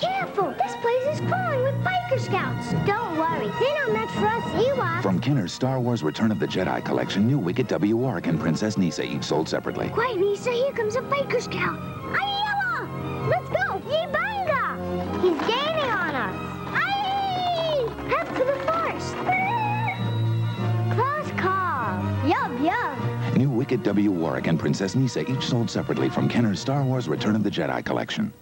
careful. This place is crawling with biker scouts. Don't worry. They're not meant for us Ewoks. From Kenner's Star Wars Return of the Jedi collection, new Wicket W. Warrick and Princess Kneesaa each sold separately. Quiet, Kneesaa. Here comes a biker scout. Ayala! Let's go. Yibanga! He's gaining on us. Aye! Head for the forest. Close call. Yub, yub. New Wicket W. Warrick and Princess Kneesaa each sold separately from Kenner's Star Wars Return of the Jedi collection.